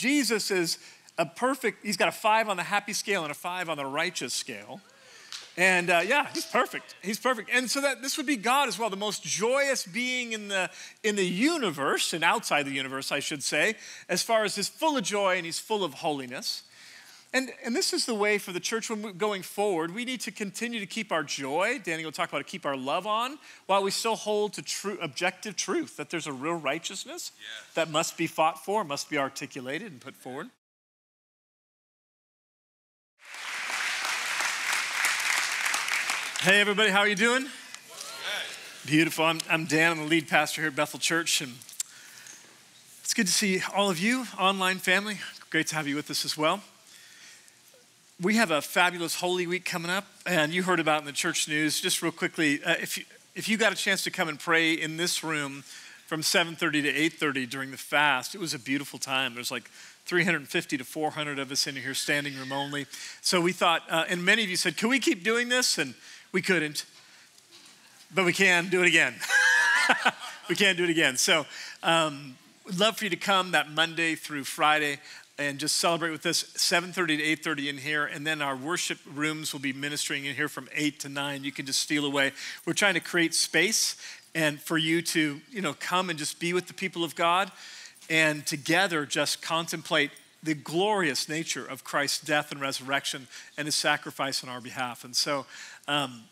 Jesus is a perfect, he's got a five on the happy scale and a five on the righteous scale. And uh, yeah, he's perfect. He's perfect. And so that this would be God as well, the most joyous being in the in the universe and outside the universe, I should say, as far as he's full of joy and he's full of holiness. And, and this is the way for the church when going forward. We need to continue to keep our joy. Danny will talk about to keep our love on while we still hold to true objective truth that there's a real righteousness that must be fought for, must be articulated and put forward. Hey, everybody, how are you doing? Beautiful. I'm, I'm Dann. I'm the lead pastor here at Bethel Church, and it's good to see all of you, online family. Great to have you with us as well. We have a fabulous Holy Week coming up, and you heard about in the church news. Just real quickly, uh, if you, if you got a chance to come and pray in this room from 7:30 to 8:30 during the fast, it was a beautiful time. There's like 350 to 400 of us in here standing room only. So we thought, uh, and many of you said, "Can we keep doing this?" And we couldn't, but we can do it again. we can do it again. So, um, love for you to come that Monday through Friday and just celebrate with us. 7.30 to 8.30 in here and then our worship rooms will be ministering in here from 8 to 9 you can just steal away. We're trying to create space and for you to you know come and just be with the people of god and together just contemplate the glorious nature of christ's death and resurrection and his sacrifice on our behalf. And so um,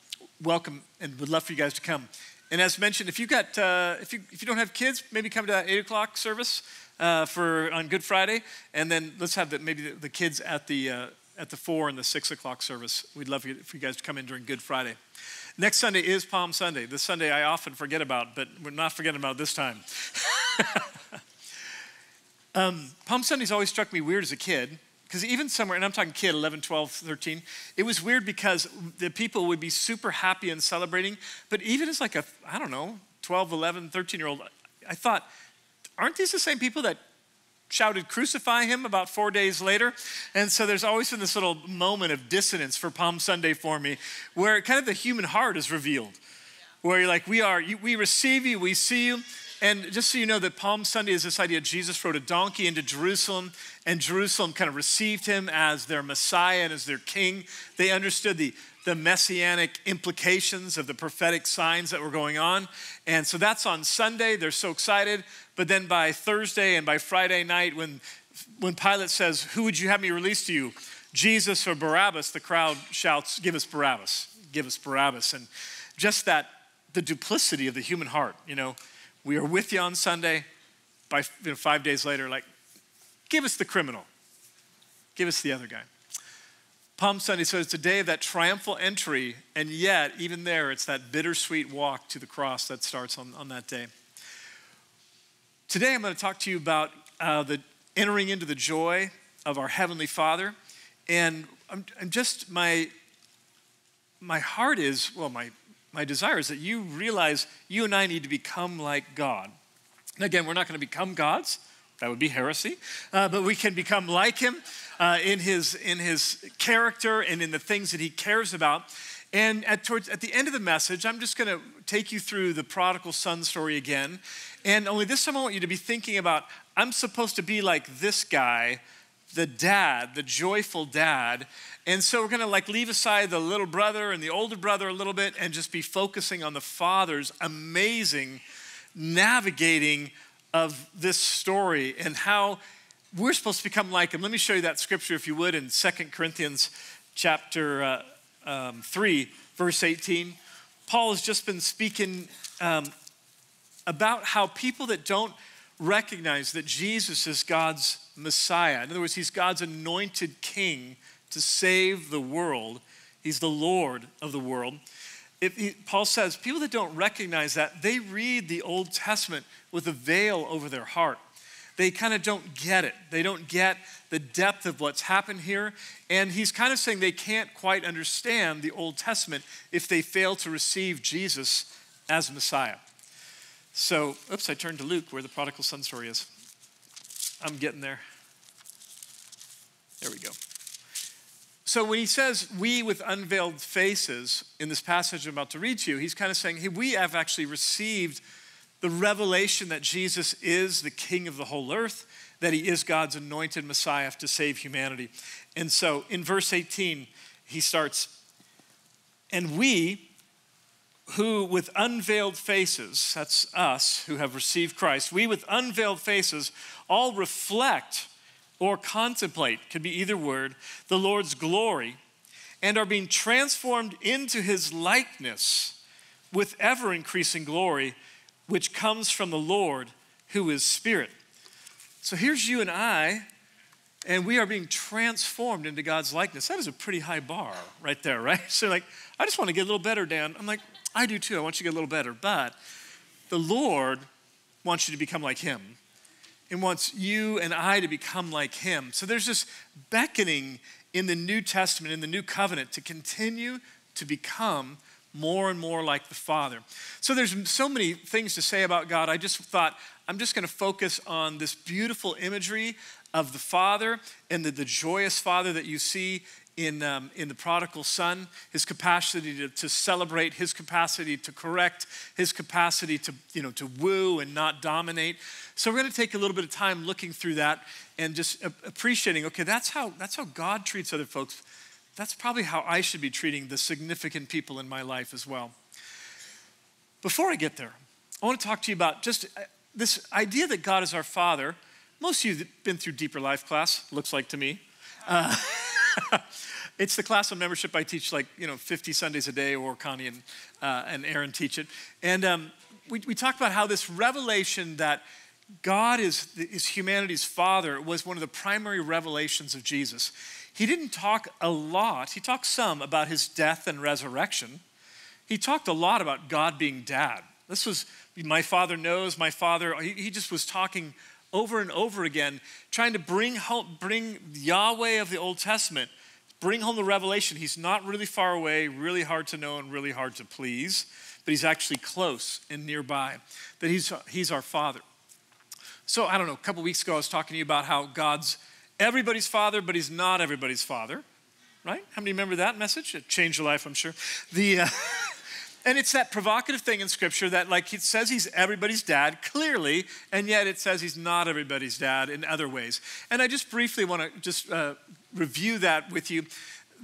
welcome and would love for you guys to come. And as mentioned, if you got uh, if you if you don't have kids, maybe come to that eight o'clock service uh, for on Good Friday, and then let's have the, maybe the, the kids at the uh, at the four and the six o'clock service. We'd love for you, guys to come in during Good Friday. Next Sunday is Palm Sunday. This Sunday I often forget about, but we're not forgetting about this time. um, Palm Sunday's always struck me weird as a kid because even somewhere, and I'm talking kid, 11, 12, 13, it was weird because the people would be super happy and celebrating. But even as like a, I don't know, 12, 11, 13 year old, I thought, aren't these the same people that shouted, crucify him about four days later? And so there's always been this little moment of dissonance for Palm Sunday for me where kind of the human heart is revealed. Where you're like, we are, we receive you, we see you, and just so you know that Palm Sunday is this idea Jesus rode a donkey into Jerusalem, and Jerusalem kind of received him as their Messiah and as their king. They understood the, the messianic implications of the prophetic signs that were going on. And so that's on Sunday. They're so excited. But then by Thursday and by Friday night, when, when Pilate says, Who would you have me release to you? Jesus or Barabbas, the crowd shouts, Give us Barabbas, give us Barabbas. And just that, the duplicity of the human heart, you know we are with you on Sunday. By you know, five days later, like, give us the criminal, give us the other guy. Palm Sunday, so it's a day of that triumphal entry, and yet, even there, it's that bittersweet walk to the cross that starts on, on that day. Today, I'm going to talk to you about uh, the entering into the joy of our Heavenly Father. And I'm, I'm just, my, my heart is, well, my, my desire is that you realize you and I need to become like God. And again, we're not going to become gods. That would be heresy. Uh, but we can become like him uh, in, his, in his character and in the things that he cares about. And at, towards, at the end of the message, I'm just going to take you through the prodigal son story again. And only this time, I want you to be thinking about I'm supposed to be like this guy, the dad, the joyful dad. And so we're going to like leave aside the little brother and the older brother a little bit and just be focusing on the father's amazing navigating of this story and how we're supposed to become like him. Let me show you that scripture, if you would, in Second Corinthians chapter uh, um, 3, verse 18. Paul has just been speaking um, about how people that don't recognize that Jesus is God's Messiah, in other words, he's God's anointed king, to save the world. He's the Lord of the world. He, Paul says people that don't recognize that, they read the Old Testament with a veil over their heart. They kind of don't get it. They don't get the depth of what's happened here. And he's kind of saying they can't quite understand the Old Testament if they fail to receive Jesus as Messiah. So, oops, I turned to Luke where the prodigal son story is. I'm getting there. There we go. So when he says we with unveiled faces in this passage I'm about to read to you, he's kind of saying, hey, we have actually received the revelation that Jesus is the king of the whole earth, that he is God's anointed Messiah to save humanity. And so in verse 18, he starts, and we who with unveiled faces, that's us who have received Christ, we with unveiled faces all reflect or contemplate, could be either word, the Lord's glory, and are being transformed into his likeness with ever increasing glory, which comes from the Lord who is Spirit. So here's you and I, and we are being transformed into God's likeness. That is a pretty high bar right there, right? So, like, I just want to get a little better, Dann. I'm like, I do too. I want you to get a little better. But the Lord wants you to become like Him and wants you and I to become like Him. So there's this beckoning in the New Testament, in the New Covenant, to continue to become more and more like the Father. So there's so many things to say about God. I just thought I'm just going to focus on this beautiful imagery of the Father and the, the joyous Father that you see in, um, in the prodigal son, his capacity to, to celebrate, his capacity to correct, his capacity to, you know, to woo and not dominate. So we're going to take a little bit of time looking through that and just appreciating, okay, that's how, that's how God treats other folks. That's probably how I should be treating the significant people in my life as well. Before I get there, I want to talk to you about just uh, this idea that God is our Father. Most of you have been through deeper life class, looks like to me. Uh, it's the class of membership I teach like, you know, 50 Sundays a day, or Connie and, uh, and Aaron teach it. And um, we, we talked about how this revelation that God is, is humanity's father was one of the primary revelations of Jesus. He didn't talk a lot, he talked some about his death and resurrection. He talked a lot about God being dad. This was, my father knows, my father, he, he just was talking over and over again, trying to bring, home, bring Yahweh of the Old Testament bring home the revelation. He's not really far away, really hard to know, and really hard to please, but he's actually close and nearby, that he's, he's our Father. So, I don't know, a couple weeks ago, I was talking to you about how God's everybody's Father, but he's not everybody's Father, right? How many remember that message? It changed your life, I'm sure. The. Uh, And it's that provocative thing in scripture that, like, it says he's everybody's dad, clearly, and yet it says he's not everybody's dad in other ways. And I just briefly want to just uh, review that with you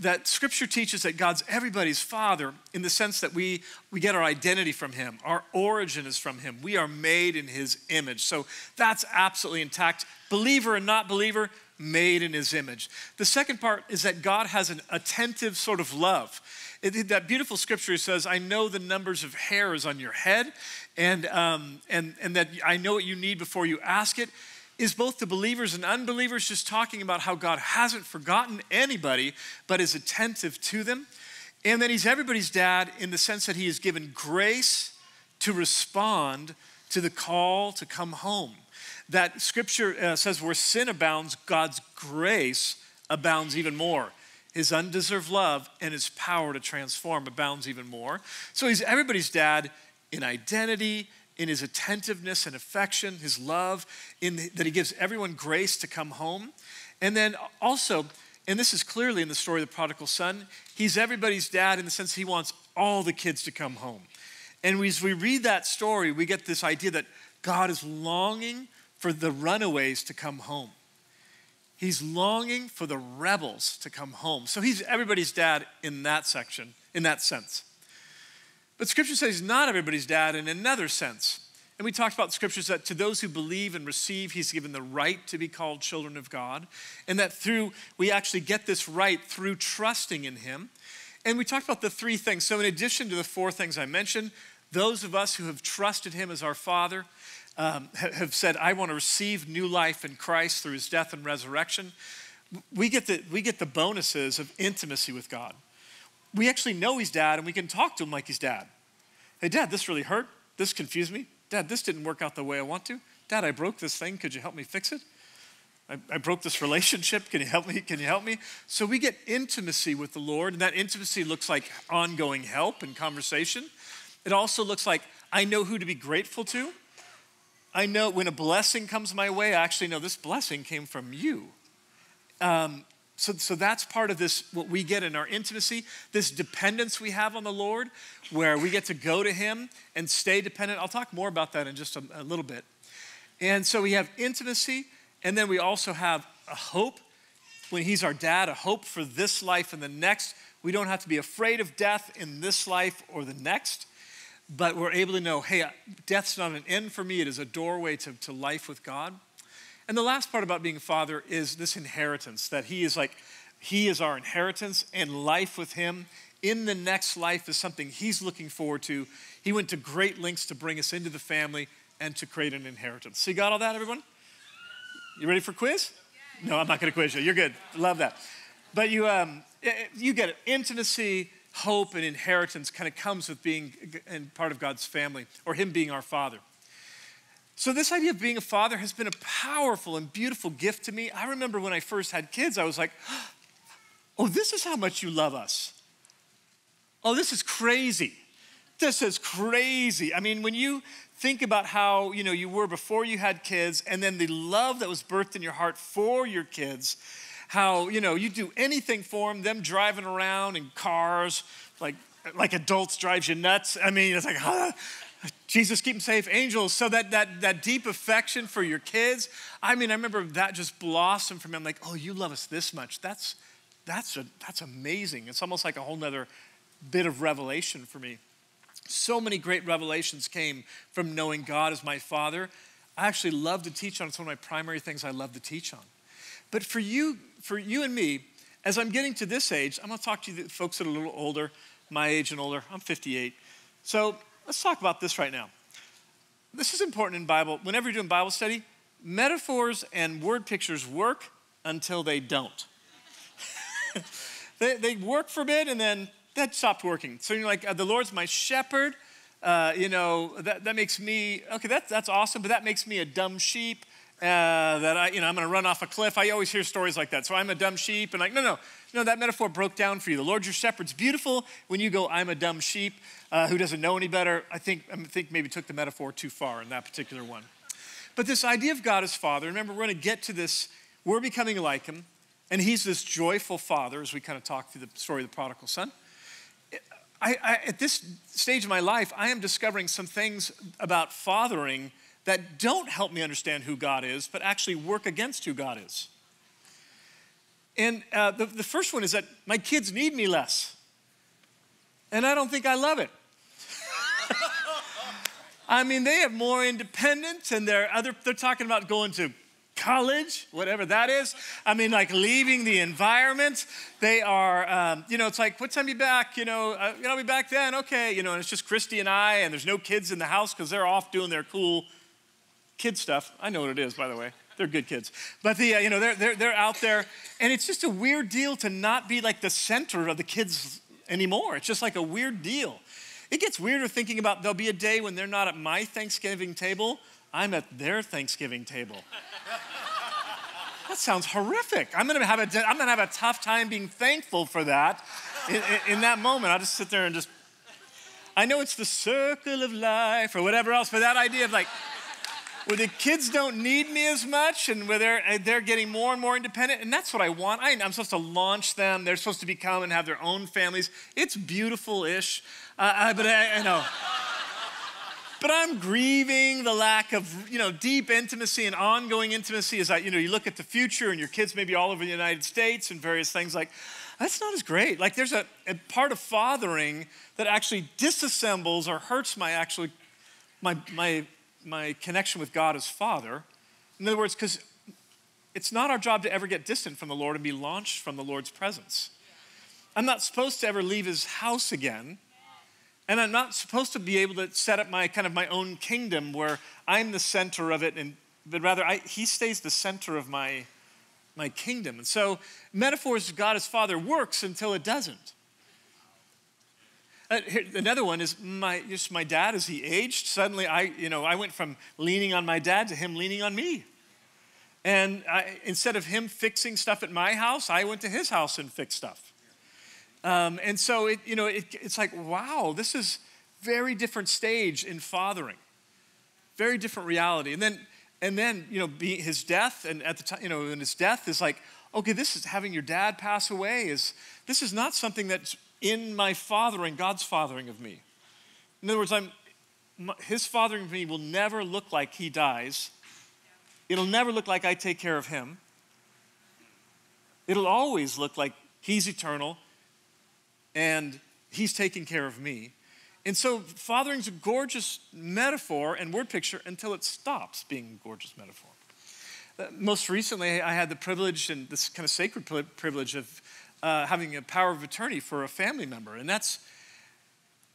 that scripture teaches that God's everybody's father in the sense that we, we get our identity from him. Our origin is from him. We are made in his image. So that's absolutely intact. Believer and not believer, made in his image. The second part is that God has an attentive sort of love. It, that beautiful scripture says, I know the numbers of hairs on your head, and, um, and, and that I know what you need before you ask it. Is both the believers and unbelievers just talking about how God hasn't forgotten anybody, but is attentive to them? And then he's everybody's dad in the sense that he is given grace to respond to the call to come home. That scripture uh, says, where sin abounds, God's grace abounds even more. His undeserved love and his power to transform abounds even more. So he's everybody's dad in identity, in his attentiveness and affection, his love, in the, that he gives everyone grace to come home. And then also, and this is clearly in the story of the prodigal son, he's everybody's dad in the sense he wants all the kids to come home. And as we read that story, we get this idea that God is longing for the runaways to come home. He's longing for the rebels to come home. So he's everybody's dad in that section, in that sense. But scripture says not everybody's dad in another sense. And we talked about scriptures that to those who believe and receive, he's given the right to be called children of God. And that through, we actually get this right through trusting in him. And we talked about the three things. So, in addition to the four things I mentioned, those of us who have trusted him as our Father, um, have said, I want to receive new life in Christ through his death and resurrection, we get, the, we get the bonuses of intimacy with God. We actually know he's dad and we can talk to him like he's dad. Hey, dad, this really hurt. This confused me. Dad, this didn't work out the way I want to. Dad, I broke this thing. Could you help me fix it? I, I, broke this relationship. Can you help me? Can you help me? So we get intimacy with the Lord, and that intimacy looks like ongoing help and conversation. It also looks like I know who to be grateful to. I know when a blessing comes my way, I actually know this blessing came from you. Um, so, so that's part of this, what we get in our intimacy, this dependence we have on the Lord, where we get to go to Him and stay dependent. I'll talk more about that in just a, a little bit. And so we have intimacy, And then we also have a hope when He's our dad, a hope for this life and the next. We don't have to be afraid of death in this life or the next, but we're able to know hey, death's not an end for me, it is a doorway to, to life with God. And the last part about being a father is this inheritance that He is like, He is our inheritance, and life with Him in the next life is something He's looking forward to. He went to great lengths to bring us into the family and to create an inheritance. So, you got all that, everyone? You ready for quiz? No, I'm not going to quiz you. You're good. Love that. But you, um, you get it. Intimacy, hope, and inheritance kind of comes with being and part of God's family or Him being our Father. So, this idea of being a father has been a powerful and beautiful gift to me. I remember when I first had kids, I was like, oh, this is how much you love us. Oh, this is crazy. This is crazy. I mean, when you think about how you know you were before you had kids and then the love that was birthed in your heart for your kids how you know you do anything for them them driving around in cars like like adults drives you nuts i mean it's like huh? Jesus keep them safe angels so that that that deep affection for your kids i mean i remember that just blossomed from me i'm like oh you love us this much that's that's a, that's amazing it's almost like a whole nother bit of revelation for me so many great revelations came from knowing God as my Father. I actually love to teach on. It's one of my primary things I love to teach on. But for you, for you and me, as I'm getting to this age, I'm going to talk to you folks that are a little older, my age and older. I'm 58. So let's talk about this right now. This is important in Bible. Whenever you're doing Bible study, metaphors and word pictures work until they don't. they, they work for a bit and then that stopped working. So you're like, uh, the Lord's my shepherd. Uh, you know, that, that makes me, okay, that, that's awesome, but that makes me a dumb sheep. Uh, that I, you know, I'm going to run off a cliff. I always hear stories like that. So I'm a dumb sheep, and like, no, no, no, that metaphor broke down for you. The Lord your shepherd's beautiful. When you go, I'm a dumb sheep uh, who doesn't know any better. I think, I think maybe took the metaphor too far in that particular one. But this idea of God as Father. Remember, we're going to get to this. We're becoming like Him, and He's this joyful Father as we kind of talk through the story of the prodigal son. I, I, at this stage of my life, I am discovering some things about fathering that don't help me understand who God is, but actually work against who God is. And uh, the, the first one is that my kids need me less. And I don't think I love it. I mean, they have more independence, and they're other. They're talking about going to college, whatever that is. I mean, like leaving the environment. They are, um, you know, it's like, what time you back? You know, uh, I'll be back then. Okay, you know, and it's just Christy and I, and there's no kids in the house because they're off doing their cool kid stuff. I know what it is, by the way. They're good kids. But the, uh, you know, they're, they're, they're out there, and it's just a weird deal to not be like the center of the kids anymore. It's just like a weird deal. It gets weirder thinking about there'll be a day when they're not at my Thanksgiving table, I'm at their Thanksgiving table. That sounds horrific. I'm gonna have a, I'm gonna have a tough time being thankful for that in, in, in that moment. I'll just sit there and just, I know it's the circle of life or whatever else, but that idea of like, where the kids don't need me as much and where they're, uh, they're getting more and more independent. And that's what I want. I, am supposed to launch them. They're supposed to become and have their own families. It's beautiful ish. Uh, but I, I know but I'm grieving the lack of, you know, deep intimacy and ongoing intimacy as I, you know, you look at the future and your kids maybe all over the United States and various things like, that's not as great. Like there's a, a part of fathering that actually disassembles or hurts my actually, my, my, my connection with God as Father. In other words, because it's not our job to ever get distant from the Lord and be launched from the Lord's presence. I'm not supposed to ever leave his house again and I'm not supposed to be able to set up my kind of my own kingdom where I'm the center of it, and, but rather I, he stays the center of my, my kingdom. And so metaphors of God as Father works until it doesn't. Uh, another one is my, just my dad as he aged. Suddenly, I, you know, I went from leaning on my dad to him leaning on me. And I, instead of him fixing stuff at my house, I went to his house and fixed stuff. Um, and so, it, you know, it, it's like, wow, this is very different stage in fathering, very different reality. And then, and then, you know, be, his death, and at the time, you know, and his death is like, okay, this is having your dad pass away is this is not something that's in my fathering, God's fathering of me. In other words, I'm his fathering of me will never look like he dies It'll never look like I take care of him. It'll always look like he's eternal and he's taking care of me. And so, fathering's a gorgeous metaphor and word picture until it stops being a gorgeous metaphor. Uh, most recently, I had the privilege and this kind of sacred privilege of uh, having a power of attorney for a family member. And that's,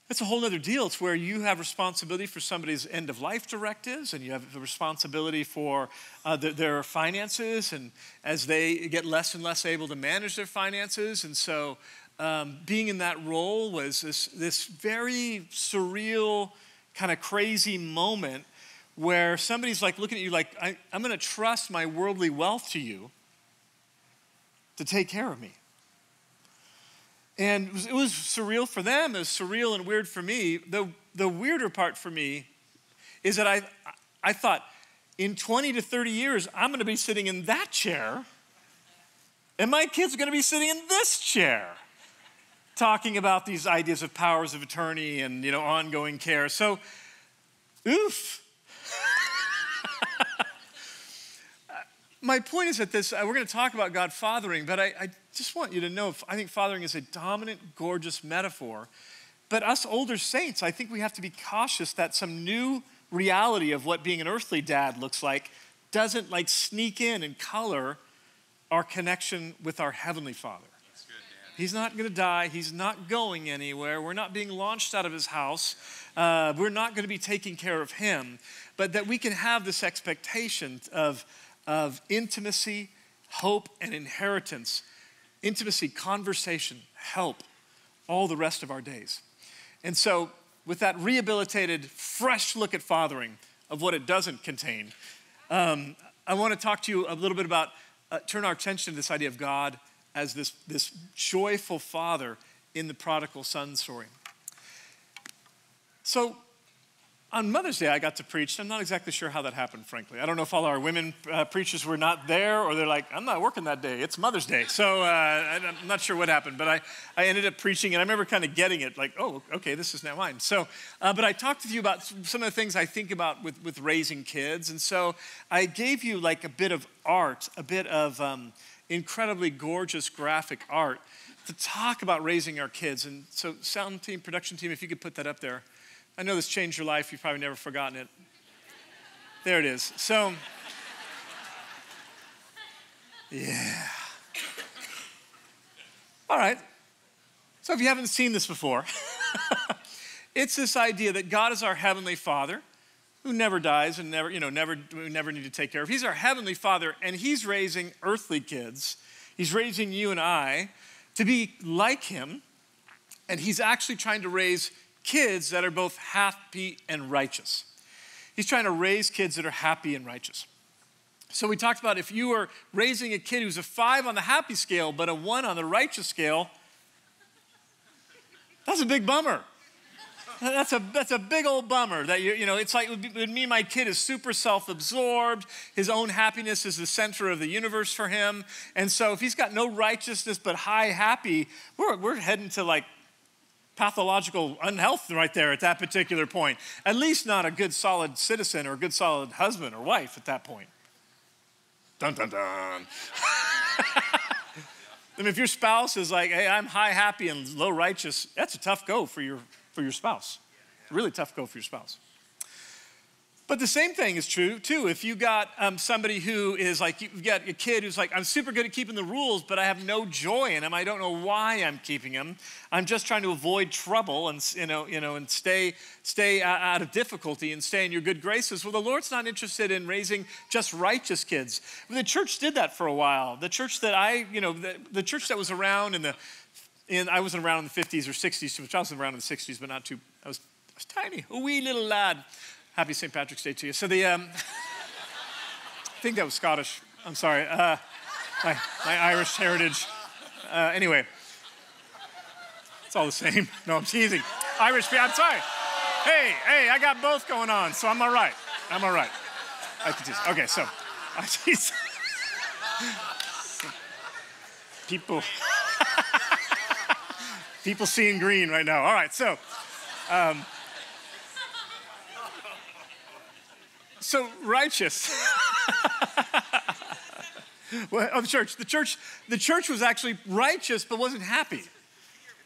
that's a whole other deal. It's where you have responsibility for somebody's end of life directives, and you have the responsibility for uh, the, their finances, and as they get less and less able to manage their finances. And so, um, being in that role was this, this very surreal, kind of crazy moment where somebody's like looking at you like, I, I'm going to trust my worldly wealth to you to take care of me. And it was, surreal for them, it was surreal and weird for me. The, the weirder part for me is that I, I thought, in 20 to 30 years, I'm going to be sitting in that chair, and my kids are going to be sitting in this chair, talking about these ideas of powers of attorney and you know ongoing care. So, oof. My point is that this, uh, we're going to talk about God fathering, but I, I just want you to know I think fathering is a dominant, gorgeous metaphor. But us older saints, I think we have to be cautious that some new reality of what being an earthly dad looks like doesn't like sneak in and color our connection with our heavenly father. He's not going to die. He's not going anywhere. We're not being launched out of his house. Uh, we're not going to be taking care of him. But that we can have this expectation of, of intimacy, hope, and inheritance intimacy, conversation, help, all the rest of our days. And so, with that rehabilitated, fresh look at fathering of what it doesn't contain, um, I want to talk to you a little bit about, uh, turn our attention to this idea of God as this, this joyful father in the prodigal son story. So, on Mother's Day, I got to preach. I'm not exactly sure how that happened, frankly. I don't know if all our women uh, preachers were not there or they're like, I'm not working that day. It's Mother's Day. So uh, I'm not sure what happened, but I, I ended up preaching and I remember kind of getting it like, oh, okay, this is now mine. So, uh, but I talked with you about some of the things I think about with, with raising kids. And so I gave you like a bit of art, a bit of um, incredibly gorgeous graphic art to talk about raising our kids. And so, sound team, production team, if you could put that up there. I know this changed your life. You've probably never forgotten it. There it is. So, yeah. All right. So, if you haven't seen this before, it's this idea that God is our heavenly Father who never dies and never, you know, never, we never need to take care of. He's our heavenly Father, and He's raising earthly kids. He's raising you and I to be like Him, and He's actually trying to raise kids that are both happy and righteous. He's trying to raise kids that are happy and righteous. So we talked about if you were raising a kid who's a five on the happy scale, but a one on the righteous scale, that's a big bummer. That's a, that's a big old bummer that you, you know, it's like with me, my kid is super self absorbed. His own happiness is the center of the universe for him. And so if he's got no righteousness but high happy, we're, we're heading to like pathological unhealth right there at that particular point. At least not a good solid citizen or a good solid husband or wife at that point. Dun dun dun. I mean, if your spouse is like, hey, I'm high happy and low righteous, that's a tough go for your, for your spouse. Really tough go for your spouse. But the same thing is true too. If you got um, somebody who is like, you've got a kid who's like, I'm super good at keeping the rules, but I have no joy in them. I don't know why I'm keeping them. I'm just trying to avoid trouble and you know, you know, and stay stay out of difficulty and stay in your good graces. Well, the Lord's not interested in raising just righteous kids. The church did that for a while. The church that I, you know, the, the church that was around in the, in I wasn't around in the 50s or 60s, which I was around in the 60s, but not too. I was, I was tiny, a wee little lad. Happy St. Patrick's Day to you. So the, um, I think that was Scottish. I'm sorry. Uh, my, my, Irish heritage. Uh, anyway, it's all the same. No, I'm teasing. Irish, I'm sorry. Hey, hey, I got both going on, so I'm all right. I'm all right. I can tease. Okay, so I tease. people, people seeing green right now. All right, so. Um, so righteous. well, of the church. The church, the church was actually righteous but wasn't happy.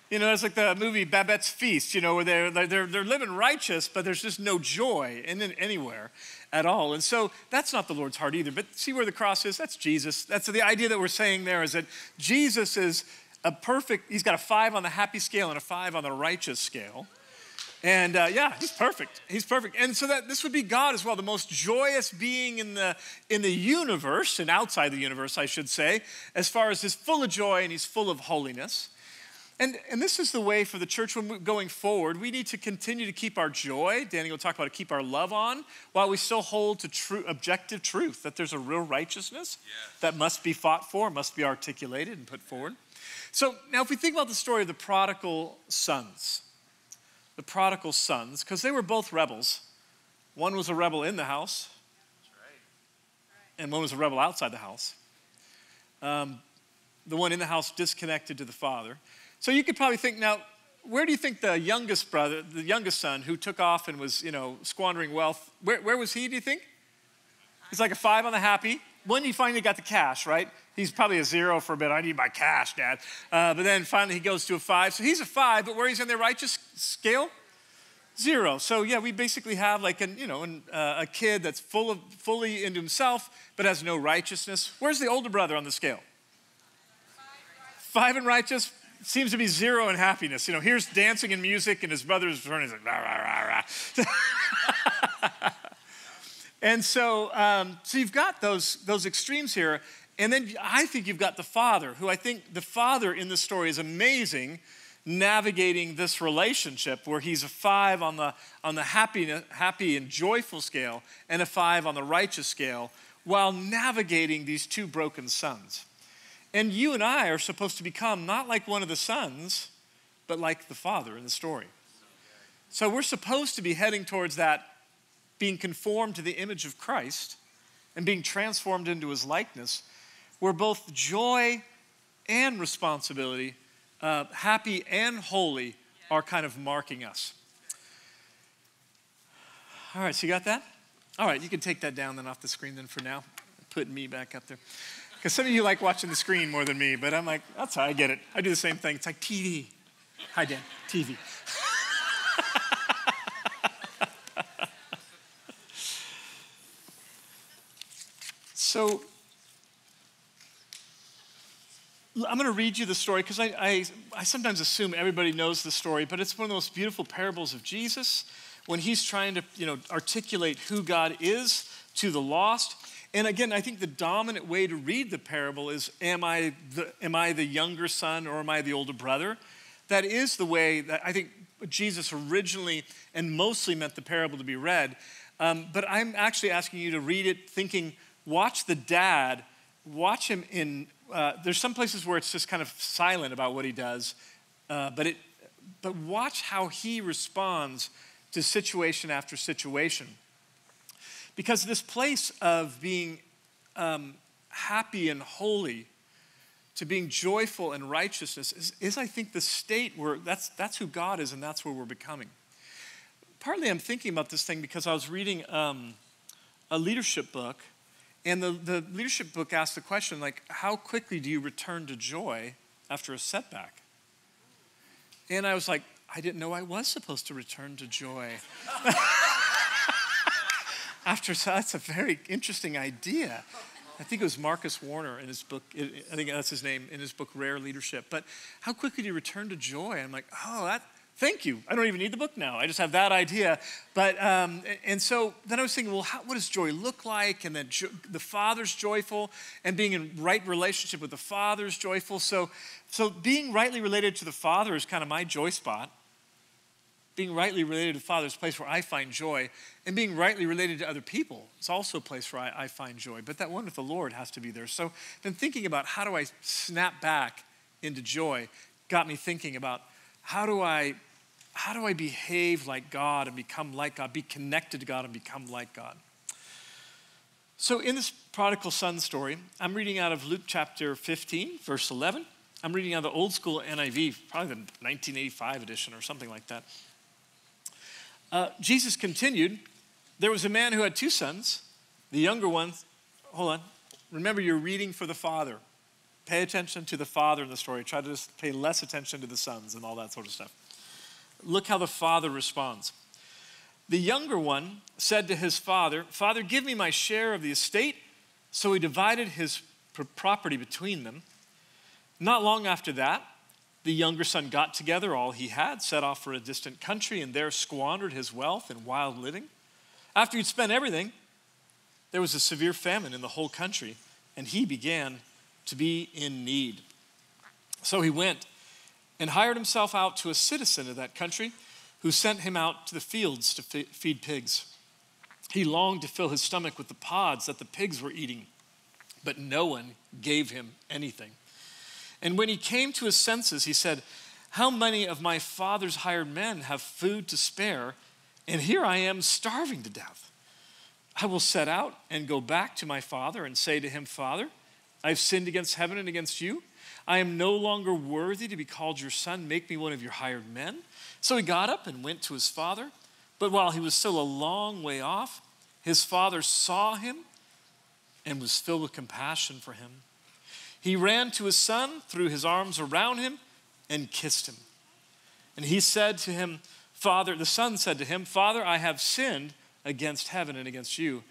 You know, it's like the movie Babette's Feast, you know, where they're, they're, they're living righteous, but there's just no joy in, in anywhere at all. And so that's not the Lord's heart either. But see where the cross is? That's Jesus. That's the idea that we're saying there is that Jesus is a perfect, he's got a five on the happy scale and a five on the righteous scale. And uh, yeah, he's perfect. He's perfect. And so that this would be God as well, the most joyous being in the in the universe and outside the universe, I should say, as far as he's full of joy and he's full of holiness. And, and this is the way for the church when going forward. We need to continue to keep our joy. Danny will talk about it, keep our love on, while we still hold to true, objective truth that there's a real righteousness that must be fought for, must be articulated and put forward. So now, if we think about the story of the prodigal sons, the prodigal sons, because they were both rebels. One was a rebel in the house, and one was a rebel outside the house. Um, the one in the house disconnected to the father. So you could probably think now, where do you think the youngest brother, the youngest son, who took off and was, you know, squandering wealth, where, where was he, do you think? He's like a five on the happy. When he finally got the cash, right? He's probably a zero for a bit. I need my cash, Dad. Uh, but then finally he goes to a five. So he's a five, but where he's in the righteous scale, zero. So yeah, we basically have like an, you know, an, uh, a kid that's full of, fully into himself, but has no righteousness. Where's the older brother on the scale? Five and righteous, seems to be zero in happiness. You know, here's dancing and music, and his brother's turning like, rah, rah, rah, rah. And so, um, so you've got those, those extremes here. And then I think you've got the father, who I think the father in the story is amazing navigating this relationship where he's a five on the, on the happy, happy and joyful scale and a five on the righteous scale while navigating these two broken sons. And you and I are supposed to become not like one of the sons, but like the father in the story. So we're supposed to be heading towards that being conformed to the image of Christ and being transformed into his likeness, where both joy and responsibility, uh, happy and holy, are kind of marking us. All right, so you got that? All right, you can take that down then off the screen then for now. Put me back up there. Because some of you like watching the screen more than me, but I'm like, that's how I get it. I do the same thing. It's like TV. Hi, Dann. TV. So I'm going to read you the story because I, I, I, sometimes assume everybody knows the story, but it's one of the most beautiful parables of Jesus when he's trying to you know, articulate who God is to the lost and again, I think the dominant way to read the parable is am I the, am I the younger son or am I the older brother? That is the way that I think Jesus originally and mostly meant the parable to be read. Um, but I'm actually asking you to read it thinking, watch the dad, watch him in. Uh, there's some places where it's just kind of silent about what he does, uh, but, it, but watch how he responds to situation after situation. Because this place of being um, happy and holy to being joyful and righteousness is, is, I think, the state where that's, that's who God is and that's where we're becoming. Partly I'm thinking about this thing because I was reading um, a leadership book, and the, the leadership book asked the question, like, how quickly do you return to joy after a setback? And I was like, I didn't know I was supposed to return to joy. after that's a very interesting idea. I think it was Marcus Warner in his book, I think that's his name, in his book, Rare Leadership. But how quickly do you return to joy? I'm like, oh, that, thank you. I don't even need the book now. I just have that idea. But, um, and so then I was thinking, well, how, what does joy look like? And then jo- the Father's joyful, and being in right relationship with the Father's joyful. So, so being rightly related to the Father is kind of my joy spot being rightly related to the Father is a place where I find joy, and being rightly related to other people is also a place where I, I, find joy. But that one with the Lord has to be there. So then thinking about how do I snap back into joy got me thinking about how do I how do I behave like God and become like God, be connected to God and become like God. So in this prodigal son story, I'm reading out of Luke chapter 15, verse 11. I'm reading out of the old school NIV, probably the 1985 edition or something like that. Uh, Jesus continued, There was a man who had two sons. The younger one hold on. Remember, you're reading for the father. Pay attention to the father in the story. Try to just pay less attention to the sons and all that sort of stuff. Look how the father responds. The younger one said to his father, Father, give me my share of the estate. So he divided his property between them. Not long after that, the younger son got together all he had, set off for a distant country, and there squandered his wealth in wild living. After he'd spent everything, there was a severe famine in the whole country, and he began to be in need. So he went and hired himself out to a citizen of that country who sent him out to the fields to feed pigs. He longed to fill his stomach with the pods that the pigs were eating, but no one gave him anything. And when he came to his senses, he said, How many of my father's hired men have food to spare, and here I am starving to death? I will set out and go back to my father and say to him, Father, I've sinned against heaven and against you. I am no longer worthy to be called your son. Make me one of your hired men. So he got up and went to his father. But while he was still a long way off, his father saw him and was filled with compassion for him. He ran to his son, threw his arms around him, and kissed him. And he said to him, Father, the son said to him, Father, I have sinned against heaven and against you.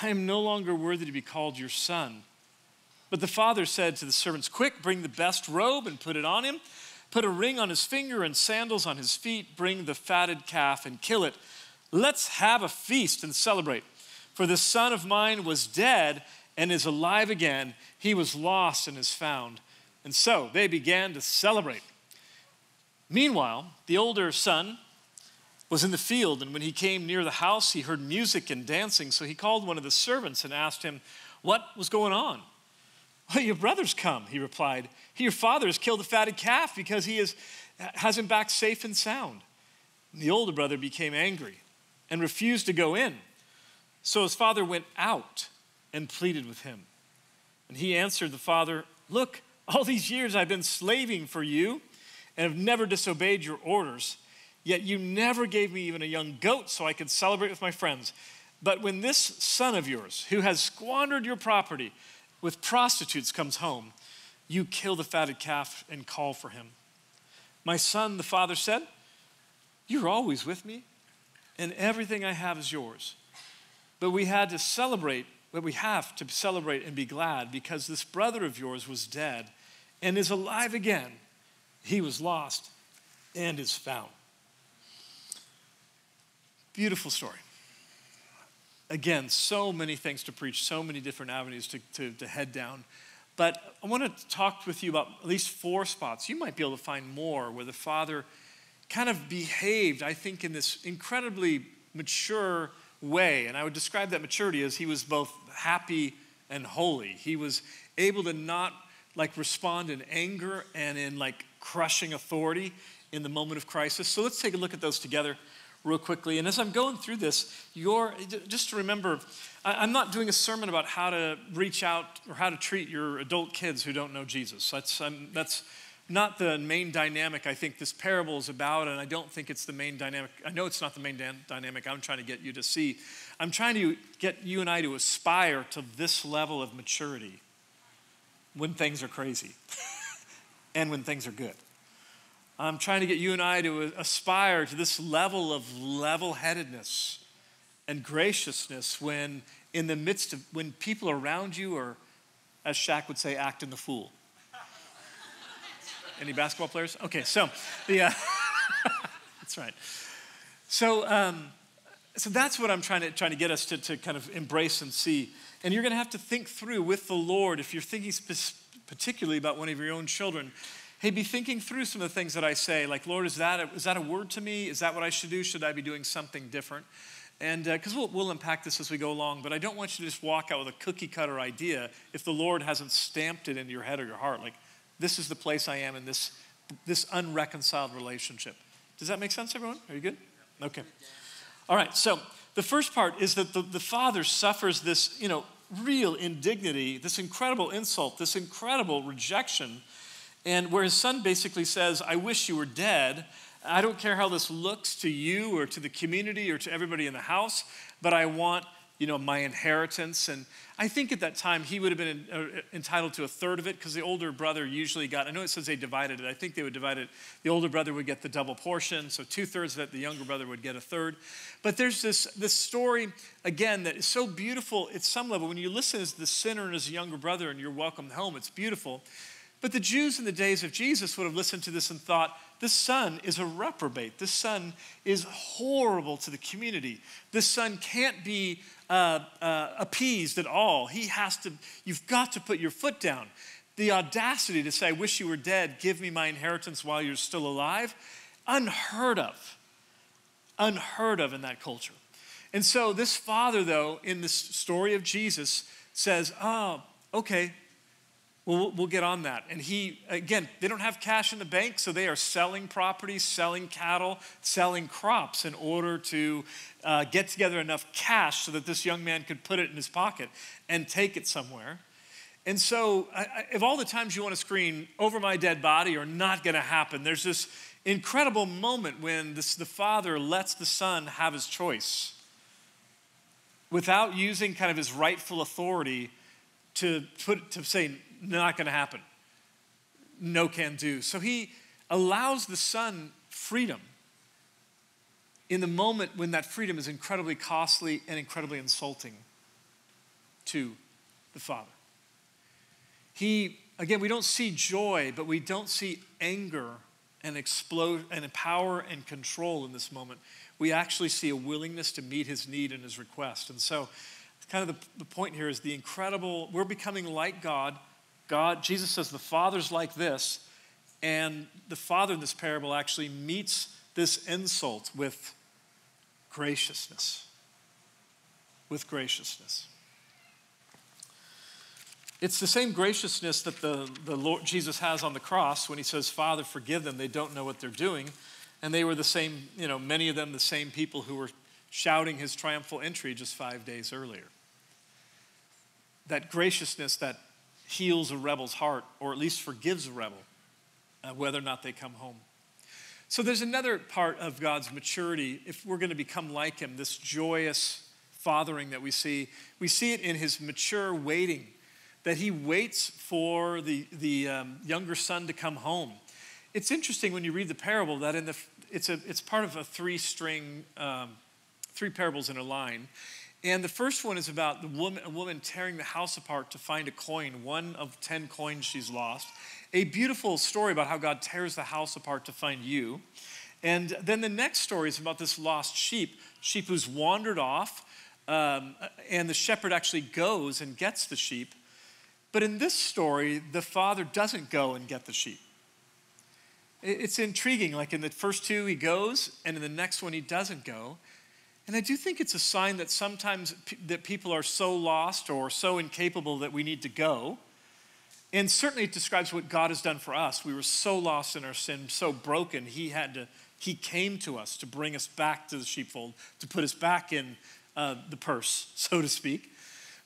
I am no longer worthy to be called your son. But the father said to the servants, Quick, bring the best robe and put it on him. Put a ring on his finger and sandals on his feet. Bring the fatted calf and kill it. Let's have a feast and celebrate. For the son of mine was dead and is alive again. He was lost and is found. And so they began to celebrate. Meanwhile, the older son was in the field, and when he came near the house, he heard music and dancing. So he called one of the servants and asked him, What was going on? Well, your brother's come, he replied. Your father has killed the fatted calf because he is, has him back safe and sound. And the older brother became angry and refused to go in. So his father went out and pleaded with him. And he answered the father, Look, all these years I've been slaving for you and have never disobeyed your orders. Yet you never gave me even a young goat so I could celebrate with my friends. But when this son of yours, who has squandered your property with prostitutes, comes home, you kill the fatted calf and call for him. My son, the father said, You're always with me, and everything I have is yours. But we had to celebrate but we have to celebrate and be glad because this brother of yours was dead and is alive again. He was lost and is found. Beautiful story. Again, so many things to preach, so many different avenues to, to, to head down. But I want to talk with you about at least four spots. You might be able to find more where the father kind of behaved, I think, in this incredibly mature way. And I would describe that maturity as he was both happy and holy. He was able to not like respond in anger and in like crushing authority in the moment of crisis. So let's take a look at those together real quickly. And as I'm going through this, you're just to remember, I'm not doing a sermon about how to reach out or how to treat your adult kids who don't know Jesus. That's, I'm, that's not the main dynamic I think this parable is about, and I don't think it's the main dynamic. I know it's not the main dynamic I'm trying to get you to see. I'm trying to get you and I to aspire to this level of maturity when things are crazy and when things are good. I'm trying to get you and I to aspire to this level of level headedness and graciousness when, in the midst of, when people around you are, as Shaq would say, acting the fool. Any basketball players? Okay, so the uh, that's right. So um, so that's what I'm trying to trying to get us to, to kind of embrace and see. And you're going to have to think through with the Lord if you're thinking particularly about one of your own children. Hey, be thinking through some of the things that I say. Like, Lord, is that a, is that a word to me? Is that what I should do? Should I be doing something different? And because uh, we'll, we'll unpack this as we go along, but I don't want you to just walk out with a cookie cutter idea if the Lord hasn't stamped it into your head or your heart. Like, this is the place I am in this, this unreconciled relationship. Does that make sense, everyone? Are you good? Okay. All right, so the first part is that the, the father suffers this, you know, real indignity, this incredible insult, this incredible rejection, and where his son basically says, I wish you were dead. I don't care how this looks to you or to the community or to everybody in the house, but I want you know, my inheritance. And I think at that time he would have been uh, entitled to a third of it because the older brother usually got, I know it says they divided it. I think they would divide it. The older brother would get the double portion, so two thirds of it, the younger brother would get a third. But there's this, this story, again, that is so beautiful at some level. When you listen as the sinner and a younger brother and you're welcomed home, it's beautiful. But the Jews in the days of Jesus would have listened to this and thought, this son is a reprobate. This son is horrible to the community. This son can't be uh, uh, appeased at all. He has to, you've got to put your foot down. The audacity to say, I wish you were dead, give me my inheritance while you're still alive, unheard of. Unheard of in that culture. And so, this father, though, in this story of Jesus, says, Oh, okay, well, we'll get on that. And he, again, they don't have cash in the bank, so they are selling properties, selling cattle, selling crops in order to uh, get together enough cash so that this young man could put it in his pocket and take it somewhere. And so, I, if all the times you want to scream over my dead body are not going to happen, there's this incredible moment when this, the father lets the son have his choice without using kind of his rightful authority to put to say not going to happen. No can do. So he allows the son freedom in the moment when that freedom is incredibly costly and incredibly insulting to the father. He, again, we don't see joy, but we don't see anger and explode and power and control in this moment. We actually see a willingness to meet his need and his request. And so, kind of the, the point here is the incredible, we're becoming like God God, Jesus says the Father's like this, and the Father in this parable actually meets this insult with graciousness. With graciousness. It's the same graciousness that the, the Lord Jesus has on the cross when he says, Father, forgive them, they don't know what they're doing. And they were the same, you know, many of them the same people who were shouting his triumphal entry just five days earlier. That graciousness, that heals a rebel's heart, or at least forgives a rebel, uh, whether or not they come home. So there's another part of God's maturity. If we're going to become like Him, this joyous fathering that we see, we see it in His mature waiting, that He waits for the, the um, younger son to come home. It's interesting when you read the parable that in the, it's, a, it's part of a three string, um, three parables in a line. And the first one is about the woman, a woman tearing the house apart to find a coin, one of 10 coins she's lost. A beautiful story about how God tears the house apart to find you. And then the next story is about this lost sheep, sheep who's wandered off, um, and the shepherd actually goes and gets the sheep. But in this story, the father doesn't go and get the sheep. It's intriguing. Like in the first two, he goes, and in the next one, he doesn't go. And I do think it's a sign that sometimes p- that people are so lost or so incapable that we need to go. And certainly it describes what God has done for us. We were so lost in our sin, so broken, he had to he came to us to bring us back to the sheepfold, to put us back in uh, the purse, so to speak.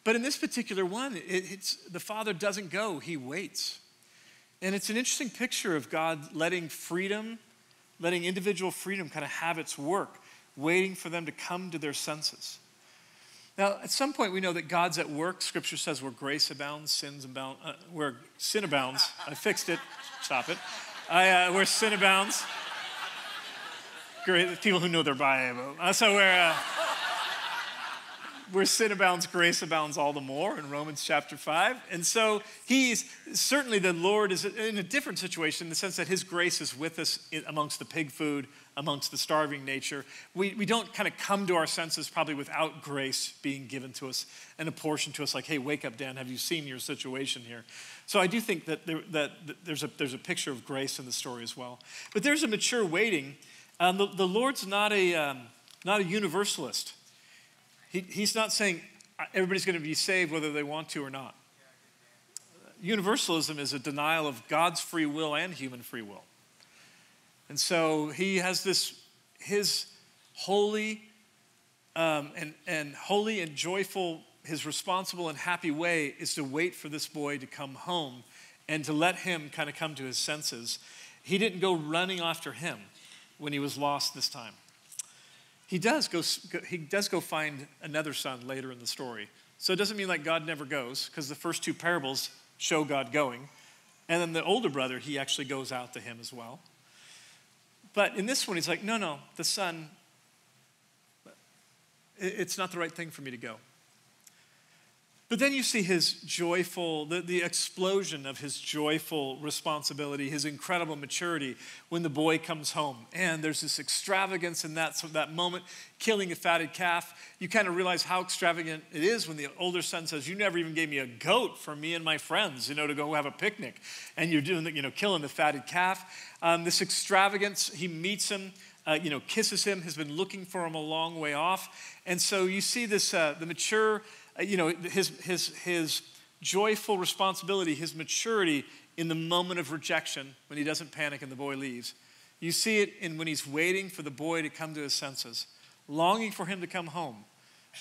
But in this particular one, it, it's the father doesn't go, he waits. And it's an interesting picture of God letting freedom, letting individual freedom kind of have its work waiting for them to come to their senses. Now, at some point, we know that God's at work. Scripture says where grace abounds, sins abound, uh, where sin abounds. I fixed it. Stop it. I, uh, where sin abounds. Great, people who know their Bible. Uh, so where, uh, where sin abounds, grace abounds all the more in Romans chapter 5. And so he's certainly the Lord is in a different situation in the sense that his grace is with us amongst the pig food, amongst the starving nature. We, we don't kind of come to our senses probably without grace being given to us and a portion to us like, hey, wake up, Dann, have you seen your situation here? So I do think that, there, that, there's, a, there's a picture of grace in the story as well. But there's a mature waiting. Um, the, the, Lord's not a, um, not a universalist. He, he's not saying everybody's going to be saved whether they want to or not. Universalism is a denial of God's free will and human free will. And so he has this, his holy um, and, and holy and joyful, his responsible and happy way is to wait for this boy to come home and to let him kind of come to his senses. He didn't go running after him when he was lost this time. He does go, he does go find another son later in the story. So it doesn't mean like God never goes, because the first two parables show God going. And then the older brother, he actually goes out to him as well. But in this one, he's like, no, no, the son, it's not the right thing for me to go. But then you see his joyful, the, the explosion of his joyful responsibility, his incredible maturity when the boy comes home. And there's this extravagance in that, so that moment, killing a fatted calf. You kind of realize how extravagant it is when the older son says, You never even gave me a goat for me and my friends, you know, to go have a picnic. And you're doing the, you know, killing the fatted calf. Um, this extravagance, he meets him. Uh, you know, kisses him, has been looking for him a long way off. And so you see this, uh, the mature Uh, you know, his, his, his joyful responsibility, his maturity in the moment of rejection when he doesn't panic and the boy leaves. You see it in when he's waiting for the boy to come to his senses, longing for him to come home,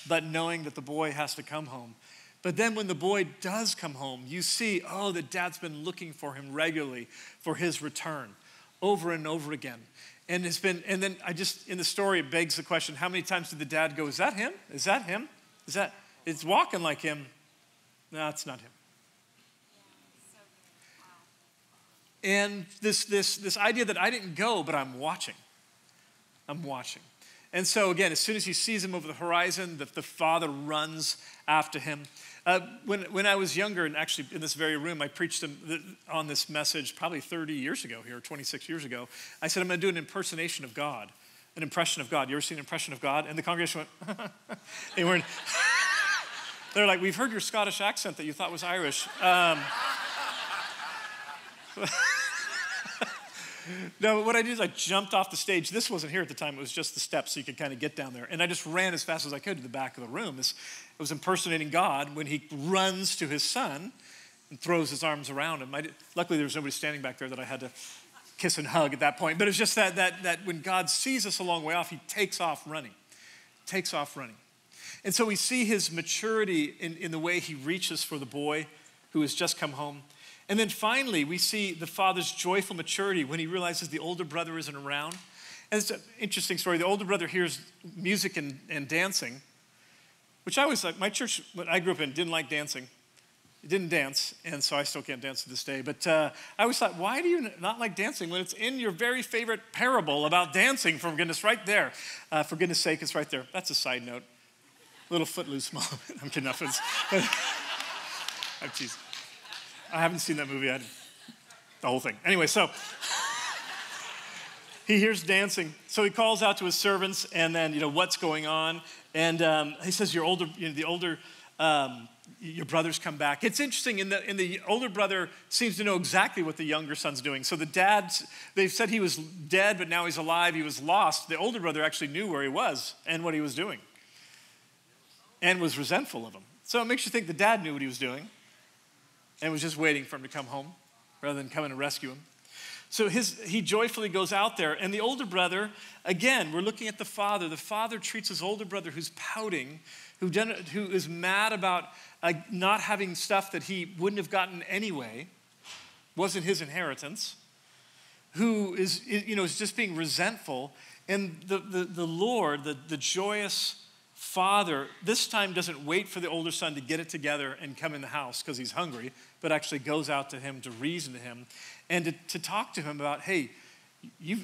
but knowing that the boy has to come home. But then when the boy does come home, you see, oh, the dad's been looking for him regularly for his return over and over again. And it's been, and then I just, in the story, it begs the question how many times did the dad go, Is that him? Is that him? Is that, it's walking like him. No, it's not him. And this, this, this idea that I didn't go, but I'm watching. I'm watching. And so, again, as soon as he sees him over the horizon, the, the father runs after him. Uh, when, when I was younger, and actually in this very room, I preached on this message probably 30 years ago here, 26 years ago. I said, I'm going to do an impersonation of God, an impression of God. You ever seen an impression of God? And the congregation went, they weren't. They're like, we've heard your Scottish accent that you thought was Irish. Um, no, what I did is I jumped off the stage. This wasn't here at the time, it was just the steps so you could kind of get down there. And I just ran as fast as I could to the back of the room. It was impersonating God when he runs to his son and throws his arms around him. Did, luckily, there was nobody standing back there that I had to kiss and hug at that point. But it's just that, that, that when God sees us a long way off, he takes off running. Takes off running. And so we see his maturity in, in the way he reaches for the boy who has just come home. And then finally, we see the father's joyful maturity when he realizes the older brother isn't around. And it's an interesting story. The older brother hears music and, and dancing, which I was like, my church, when I grew up in, didn't like dancing. It didn't dance, and so I still can't dance to this day. But uh, I always thought, why do you not like dancing when it's in your very favorite parable about dancing, from goodness, right there? Uh, for goodness sake, it's right there. That's a side note little footloose moment. I'm kidding. i'm geez. I haven't seen that movie. I the whole thing. Anyway, so he hears dancing. So he calls out to his servants, and then you know what's going on, and um, he says, "Your older, you know, the older." Um, your brothers come back. It's interesting, in the, in the older brother seems to know exactly what the younger son's doing. So the dad, they've said he was dead, but now he's alive, he was lost. The older brother actually knew where he was and what he was doing and was resentful of him. So it makes you think the dad knew what he was doing and was just waiting for him to come home rather than coming to rescue him. So his, he joyfully goes out there. And the older brother, again, we're looking at the father. The father treats his older brother who's pouting, who, who is mad about uh, not having stuff that he wouldn't have gotten anyway, wasn't his inheritance, who is, you know, is just being resentful. And the, the, the Lord, the, the joyous, father this time doesn't wait for the older son to get it together and come in the house because he's hungry, but actually goes out to him to reason to him and to, to talk to him about, hey,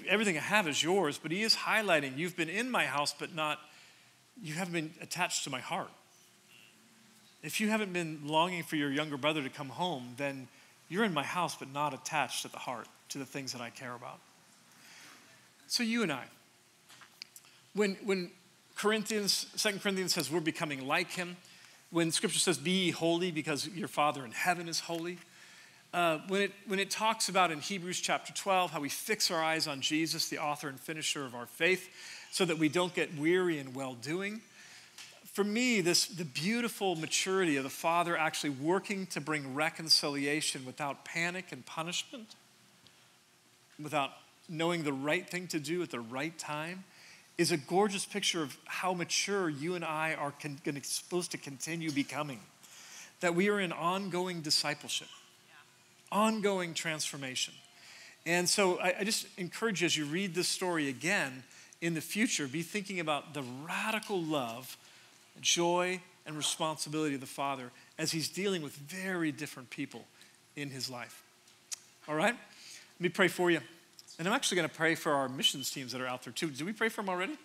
everything I have is yours, but he is highlighting, you've been in my house, but not, you haven't been attached to my heart. If you haven't been longing for your younger brother to come home, then you're in my house, but not attached at the heart, to the things that I care about. So you and I, when, when Corinthians, Second Corinthians says we're becoming like him. When scripture says, be holy because your Father in heaven is holy. Uh, when, it, when it talks about in Hebrews chapter 12 how we fix our eyes on Jesus, the author and finisher of our faith, so that we don't get weary in well doing. For me, this, the beautiful maturity of the Father actually working to bring reconciliation without panic and punishment, without knowing the right thing to do at the right time, is a gorgeous picture of how mature you and I are con- supposed to continue becoming. That we are in ongoing discipleship, yeah. ongoing transformation. And so I, I just encourage you as you read this story again, in the future be thinking about the radical love, joy, and responsibility of the Father as he's dealing with very different people in his life. All right? Let me pray for you. And I'm actually going to pray for our missions teams that are out there too. Did we pray for them already?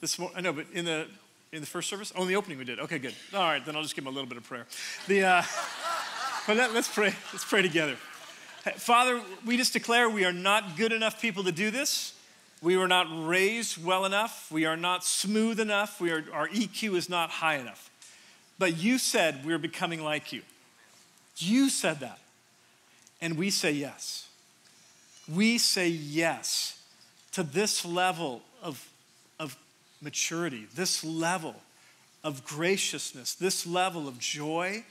This morning? I know, but in the in the first service? Oh, in the opening we did. Okay, good. All right, then I'll just give them a little bit of prayer. The, uh, but let, let's pray. Let's pray together. Father, we just declare we are not good enough people to do this. We were not raised well enough. We are not smooth enough. We are, our EQ is not high enough. But you said we're becoming like you. You said that. And we say yes. We say yes to this level of, of maturity, this level of graciousness, this level of joy,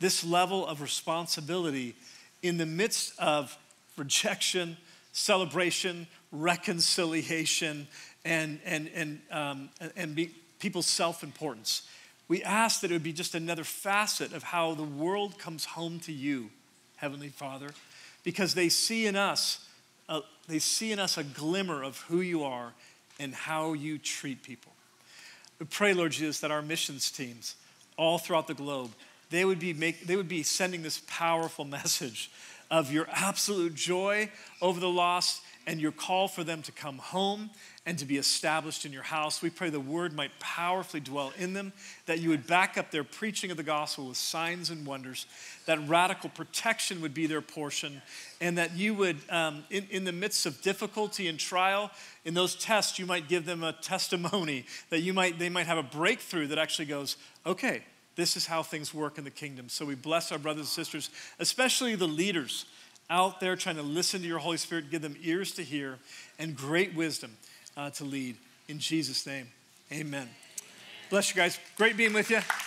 this level of responsibility in the midst of rejection, celebration, reconciliation, and, and, and, um, and be, people's self importance. We ask that it would be just another facet of how the world comes home to you, Heavenly Father, because they see in us, they see in us a glimmer of who you are and how you treat people. We pray, Lord Jesus, that our missions teams all throughout the globe, they would be, make, they would be sending this powerful message of your absolute joy over the lost and your call for them to come home and to be established in your house. We pray the word might powerfully dwell in them, that you would back up their preaching of the gospel with signs and wonders, that radical protection would be their portion, and that you would, um, in, in the midst of difficulty and trial, in those tests, you might give them a testimony, that you might, they might have a breakthrough that actually goes, okay, this is how things work in the kingdom. So we bless our brothers and sisters, especially the leaders out there trying to listen to your Holy Spirit, give them ears to hear and great wisdom uh, to lead. In Jesus' name, amen. Bless you guys. Great being with you.